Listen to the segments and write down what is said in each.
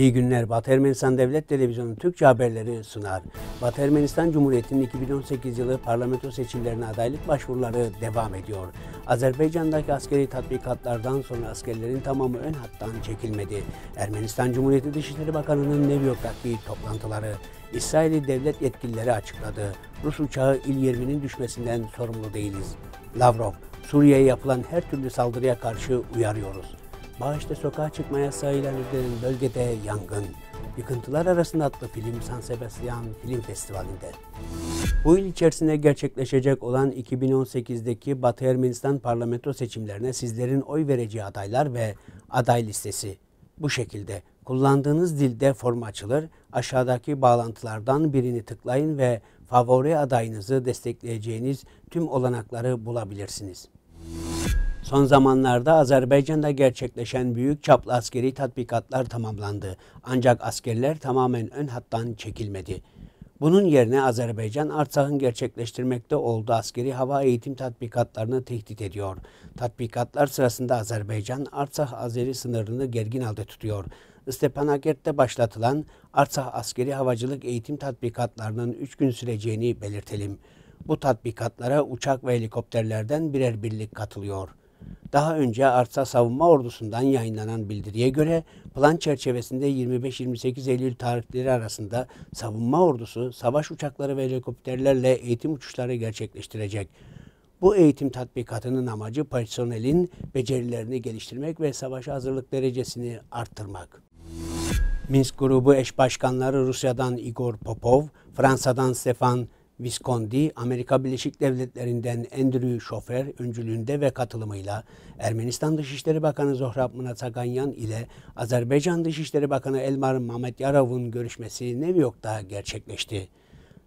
İyi günler. Batı Ermenistan Devlet Televizyonu Türkçe haberleri sunar. Batı Ermenistan Cumhuriyeti'nin 2018 yılı parlamento seçimlerine adaylık başvuruları devam ediyor. Azerbaycan'daki askeri tatbikatlardan sonra askerlerin tamamı ön hattan çekilmedi. Ermenistan Cumhuriyeti Dışişleri Bakanı'nın New York'taki toplantıları İsrail'i devlet yetkilileri açıkladı. Rus uçağı İl-20'nin düşmesinden sorumlu değiliz. Lavrov, Suriye'ye yapılan her türlü saldırıya karşı uyarıyoruz. Bağış'ta sokağa çıkma yasağıyla nedenen bölgede yangın. Yıkıntılar arasında adlı film San Sebastian Film Festivali'nde. Bu yıl içerisinde gerçekleşecek olan 2018'deki Batı Ermenistan parlamento seçimlerine sizlerin oy vereceği adaylar ve aday listesi bu şekilde. Kullandığınız dilde form açılır. Aşağıdaki bağlantılardan birini tıklayın ve favori adayınızı destekleyeceğiniz tüm olanakları bulabilirsiniz. Son zamanlarda Azerbaycan'da gerçekleşen büyük çaplı askeri tatbikatlar tamamlandı. Ancak askerler tamamen ön hattan çekilmedi. Bunun yerine Azerbaycan Artsak'ın gerçekleştirmekte olduğu askeri hava eğitim tatbikatlarını tehdit ediyor. Tatbikatlar sırasında Azerbaycan Artsakh-Azeri sınırını gergin halde tutuyor. Stepanakert'te başlatılan Artsakh askeri havacılık eğitim tatbikatlarının 3 gün süreceğini belirtelim. Bu tatbikatlara uçak ve helikopterlerden birer birlik katılıyor. Daha önce Arsa Savunma Ordusu'ndan yayınlanan bildiriye göre plan çerçevesinde 25-28 Eylül tarihleri arasında savunma ordusu savaş uçakları ve helikopterlerle eğitim uçuşları gerçekleştirecek. Bu eğitim tatbikatının amacı personelin becerilerini geliştirmek ve savaşa hazırlık derecesini arttırmak. Minsk grubu eş başkanları Rusya'dan Igor Popov, Fransa'dan Stefan Visconti, Amerika Birleşik Devletleri'nden Andrew Schofer öncülüğünde ve katılımıyla Ermenistan Dışişleri Bakanı Zohrab Mnatsaganyan ile Azerbaycan Dışişleri Bakanı Elmar Mametyarov'un görüşmesi New York'ta gerçekleşti.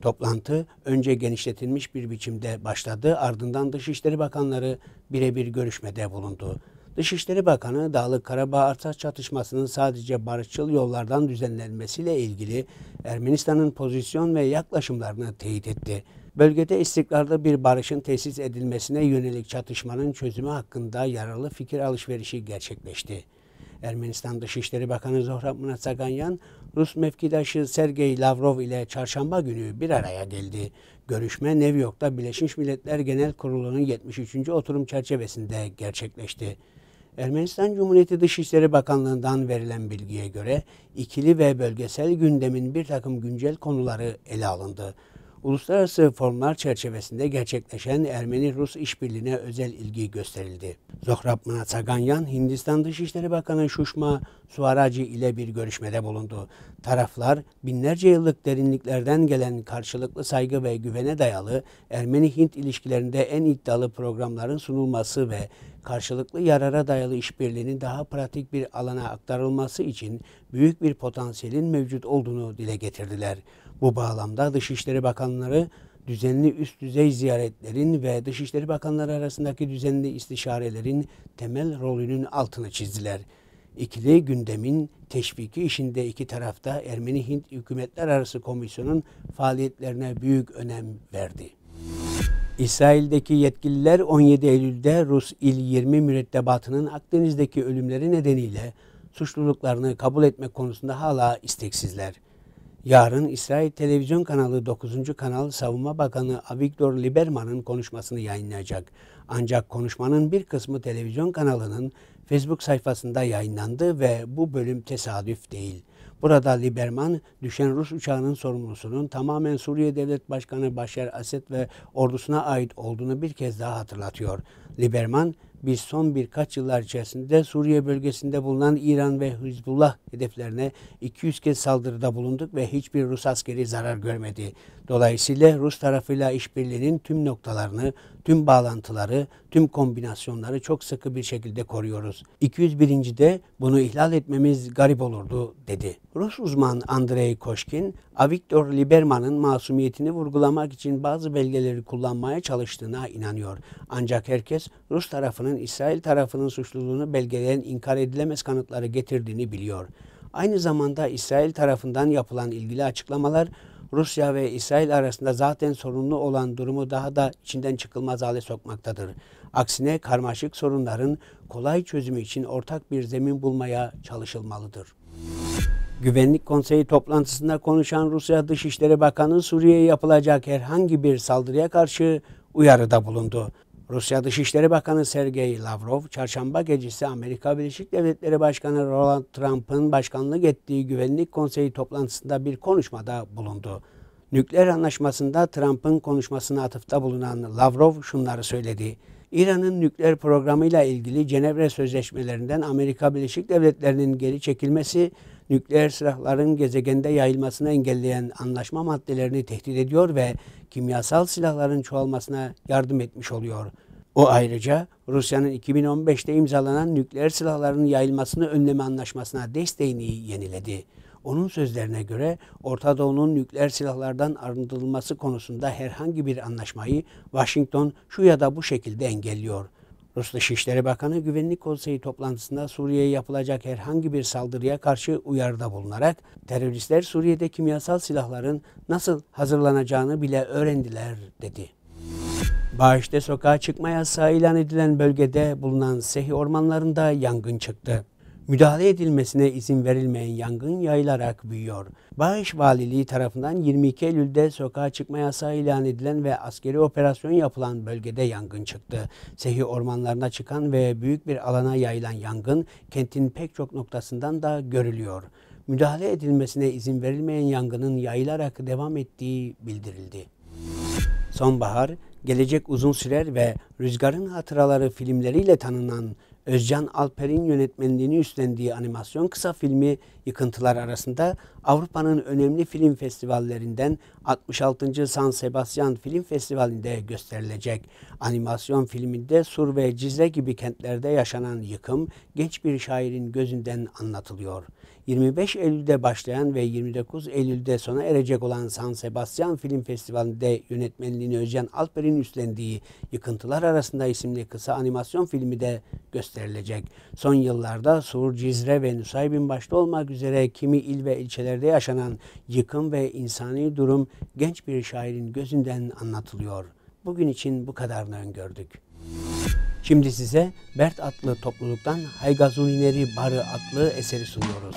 Toplantı önce genişletilmiş bir biçimde başladı, ardından Dışişleri Bakanları birebir görüşmede bulundu. Dışişleri Bakanı Dağlık Karabağ Artsakh çatışmasının sadece barışçıl yollardan düzenlenmesiyle ilgili Ermenistan'ın pozisyon ve yaklaşımlarını teyit etti. Bölgede istikrarlı bir barışın tesis edilmesine yönelik çatışmanın çözümü hakkında yararlı fikir alışverişi gerçekleşti. Ermenistan Dışişleri Bakanı Zohrab Mnatsaganyan, Rus mevkidaşı Sergey Lavrov ile çarşamba günü bir araya geldi. Görüşme New York'ta Birleşmiş Milletler Genel Kurulu'nun 73. oturum çerçevesinde gerçekleşti. Ermenistan Cumhuriyeti Dışişleri Bakanlığı'ndan verilen bilgiye göre ikili ve bölgesel gündemin bir takım güncel konuları ele alındı. Uluslararası formlar çerçevesinde gerçekleşen Ermeni-Rus işbirliğine özel ilgi gösterildi. Zohrab Mnatsaganyan, Hindistan Dışişleri Bakanı Şuşma Suaraci ile bir görüşmede bulundu. Taraflar, binlerce yıllık derinliklerden gelen karşılıklı saygı ve güvene dayalı Ermeni-Hint ilişkilerinde en iddialı programların sunulması ve karşılıklı yarara dayalı işbirliğinin daha pratik bir alana aktarılması için büyük bir potansiyelin mevcut olduğunu dile getirdiler. Bu bağlamda Dışişleri Bakanları düzenli üst düzey ziyaretlerin ve Dışişleri Bakanları arasındaki düzenli istişarelerin temel rolünün altını çizdiler. İkili gündemin teşviki işinde iki tarafta Ermeni-Hint hükümetler arası komisyonun faaliyetlerine büyük önem verdi. İsrail'deki yetkililer 17 Eylül'de Rus İl-20 mürettebatının Akdeniz'deki ölümleri nedeniyle suçluluklarını kabul etmek konusunda hala isteksizler. Yarın İsrail Televizyon kanalı 9. kanal Savunma Bakanı Avigdor Liberman'ın konuşmasını yayınlayacak. Ancak konuşmanın bir kısmı televizyon kanalının Facebook sayfasında yayınlandı ve bu bölüm tesadüf değil. Burada Liberman düşen Rus uçağının sorumlusunun tamamen Suriye Devlet Başkanı Başar Asad ve ordusuna ait olduğunu bir kez daha hatırlatıyor. Liberman biz son birkaç yıllar içerisinde Suriye bölgesinde bulunan İran ve Hizbullah hedeflerine 200 kez saldırıda bulunduk ve hiçbir Rus askeri zarar görmedi. Dolayısıyla Rus tarafıyla işbirliğinin tüm noktalarını, tüm bağlantıları, tüm kombinasyonları çok sıkı bir şekilde koruyoruz. 201. de bunu ihlal etmemiz garip olurdu dedi. Rus uzman Andrei Koşkin, Avigdor Liberman'ın masumiyetini vurgulamak için bazı belgeleri kullanmaya çalıştığına inanıyor. Ancak herkes Rus tarafının İsrail tarafının suçluluğunu belgeleyen inkar edilemez kanıtları getirdiğini biliyor. Aynı zamanda İsrail tarafından yapılan ilgili açıklamalar Rusya ve İsrail arasında zaten sorunlu olan durumu daha da içinden çıkılmaz hale sokmaktadır. Aksine karmaşık sorunların kolay çözümü için ortak bir zemin bulmaya çalışılmalıdır. Güvenlik Konseyi toplantısında konuşan Rusya Dışişleri Bakanı Suriye'ye yapılacak herhangi bir saldırıya karşı uyarıda bulundu. Rusya Dışişleri Bakanı Sergey Lavrov, çarşamba gecesi Amerika Birleşik Devletleri Başkanı Donald Trump'ın başkanlık ettiği Güvenlik Konseyi toplantısında bir konuşmada bulundu. Nükleer anlaşmasında Trump'ın konuşmasına atıfta bulunan Lavrov şunları söyledi. İran'ın nükleer programıyla ilgili Cenevre Sözleşmelerinden Amerika Birleşik Devletleri'nin geri çekilmesi, nükleer silahların gezegende yayılmasını engelleyen anlaşma maddelerini tehdit ediyor ve kimyasal silahların çoğalmasına yardım etmiş oluyor. O ayrıca Rusya'nın 2015'te imzalanan nükleer silahların yayılmasını önleme anlaşmasına desteğini yeniledi. Onun sözlerine göre Orta Doğu'nun nükleer silahlardan arındırılması konusunda herhangi bir anlaşmayı Washington şu ya da bu şekilde engelliyor. Rus Dışişleri Bakanı Güvenlik Konseyi toplantısında Suriye'ye yapılacak herhangi bir saldırıya karşı uyarıda bulunarak teröristler Suriye'de kimyasal silahların nasıl hazırlanacağını bile öğrendiler dedi. Bağış'ta sokağa çıkma yasağı ilan edilen bölgede bulunan Sehi ormanlarında yangın çıktı müdahale edilmesine izin verilmeyen yangın yayılarak büyüyor. Bağış Valiliği tarafından 22 Eylül'de sokağa çıkma yasağı ilan edilen ve askeri operasyon yapılan bölgede yangın çıktı. Sehi ormanlarına çıkan ve büyük bir alana yayılan yangın kentin pek çok noktasından da görülüyor. Müdahale edilmesine izin verilmeyen yangının yayılarak devam ettiği bildirildi. Sonbahar, gelecek uzun sürer ve Rüzgarın Hatıraları filmleriyle tanınan Özcan Alper'in yönetmenliğini üstlendiği animasyon kısa filmi Yıkıntılar arasında Avrupa'nın önemli film festivallerinden 66. San Sebastian Film Festivali'nde gösterilecek. Animasyon filminde Sur ve Cizre gibi kentlerde yaşanan yıkım genç bir şairin gözünden anlatılıyor. 25 Eylül'de başlayan ve 29 Eylül'de sona erecek olan San Sebastian Film Festivali'nde yönetmenliğini Özcan Alper'in üstlendiği Yıkıntılar Arasında isimli kısa animasyon filmi de gösterilecek. Son yıllarda Sur, Cizre ve Nusaybin başta olmak üzere kimi il ve ilçelerde yaşanan yıkım ve insani durum genç bir şairin gözünden anlatılıyor. Bugün için bu kadarını öngördük. Şimdi size Bert adlı topluluktan Haygazunileri Barı adlı eseri sunuyoruz.